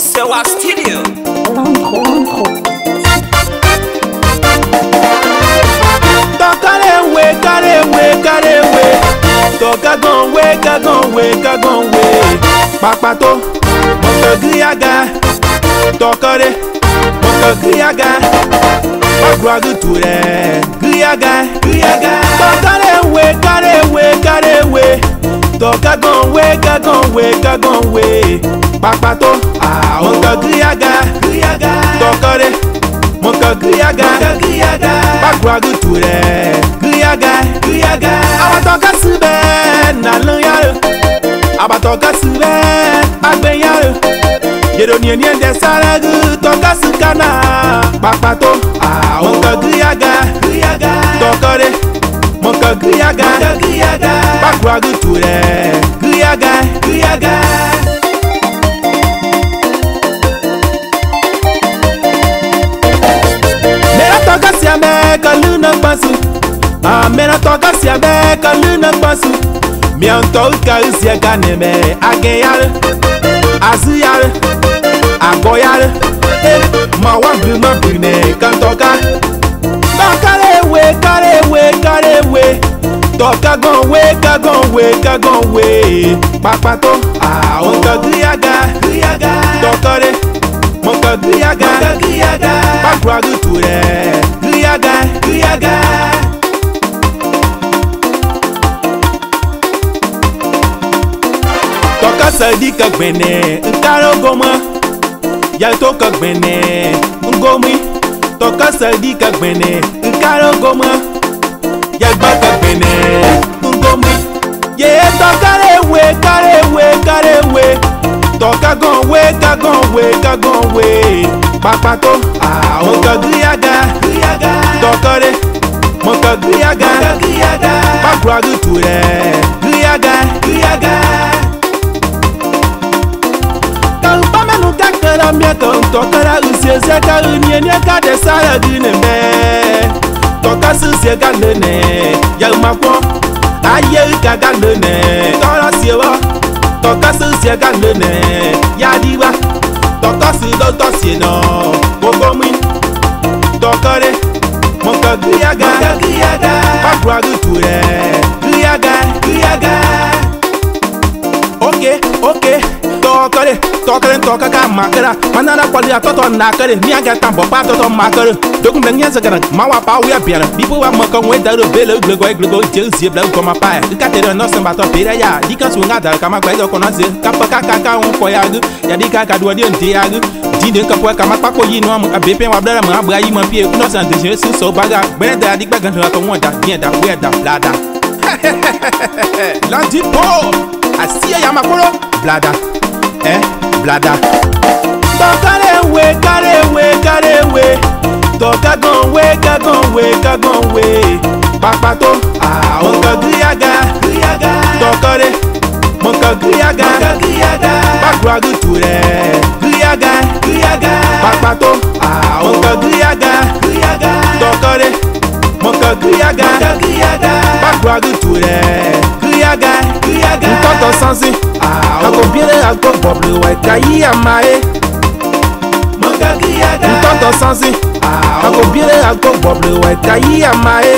Sewa Studio. Tọ̀kálẹ̀ wé kálẹ̀ wé kálẹ̀ wé. Tọ̀kágan wé kágan wé kágan wé. Pàpàtó mọ̀kàngíyàgá. Tọ̀kọ́rẹ́ mọ̀kàngíyàgá. Ọ̀gbọ̀n àgùtù rẹ̀ gíyàgá gíyàgá. gagonwe gagonwe kpakpato mọkọ giriaga tọkọrẹ mọkọ giriaga kpakuagutu rẹ giriaga abatọ kasi bẹẹ nalọ yaro abatọ kasi bẹẹ agbẹ yaro yedonienie de saragu tọkasi kana kpakpato mọkọ giriaga tọkọrẹ mọkọ giriaga kpakuagutu rẹ. Guya guy, guya guy. Mera toga si ame kalu na kpasu. Ah, mera toga si ame kalu na kpasu. Mianto uka usi ega neme age yar, azu yar, ago yar. Eh, ma wa bi ma bi kan toga. Stop gagan way, gagan way, gagan way. Papato, ah, onka griaga, griaga. Dokore, monka griaga, monka griaga. Pakwa guture, griaga, griaga. Toka sadi kagbene, nkaro goma. Yalto kagbene, ngomi. Toka sadi kagbene, nkaro goma mene ngome ye tokare we kare we kare we tokagan we kagan we kagan we ah, papato mokagriaga tokore mokagriaga pakuaguture griaga griaga kalupamenu kakara miaka ntokara usiezeka unienieka desara gine mbee kasi sie ga nene yeumakpɔ aye ga ga nene tɔrɔ sie wɔ tɔkasi sie ga nene yadiwa tɔkɔsi dɔtɔ sie nɔ kɔkɔmi tɔkɔre mɔkɔ giyaga giyaga kɔkura gutu rɛ giyaga ga okay okay tɔkele tɔkele tɔka ka makera manana kɔli a tɔtɔ nakere kɛ tan bɔ tɔtɔ makere dogun bɛ ŋiɛ zɛgɛrɛ ma wa pa wuya biɛrɛ bibo wa mɔ kɔn wɛ daro bele gbego gbego jeli zie bila gɔma pa yɛ ika tere nɔ sɛnbatɔ ya di sun ka dari kama gbɛdɔ kɔnɔ ze ka ka ka ka ŋu kɔ yagi yadi ka ka duwɔ de nte yagi dinde ka pɔ kama kpakpo yi nɔ mu wa bila mu a ayi ma pie nɔ sɛn deje su baga gbɛdɛ landi po asie ya makoro blada eh, blada. But carry away, carry away, carry away. Tọ́ gágan wé gágan wé gágan wé. Pápá tó àwọn kan gíríyàgá. Tọkọrẹ mọ kan gíríyàgá. Bákùrọ̀ àgùtù rẹ̀ gíríyàgá. Pápá tó àwọn kan gíríyàgá. Tọkọrẹ mọ kan gíríyàgá. Bákùrọ̀ àgùtù rẹ̀ gíríyàgá. Ntọ́tọ̀ sánsìn go bọ̀bìlì wà ẹ̀ka yí àmàyé. mo ga kí yàgá. ntọ́tọ̀ sánsìn. àgọ́ bílẹ̀ àgọ́ bọ̀bìlì wà ẹ̀ka yí àmàyé.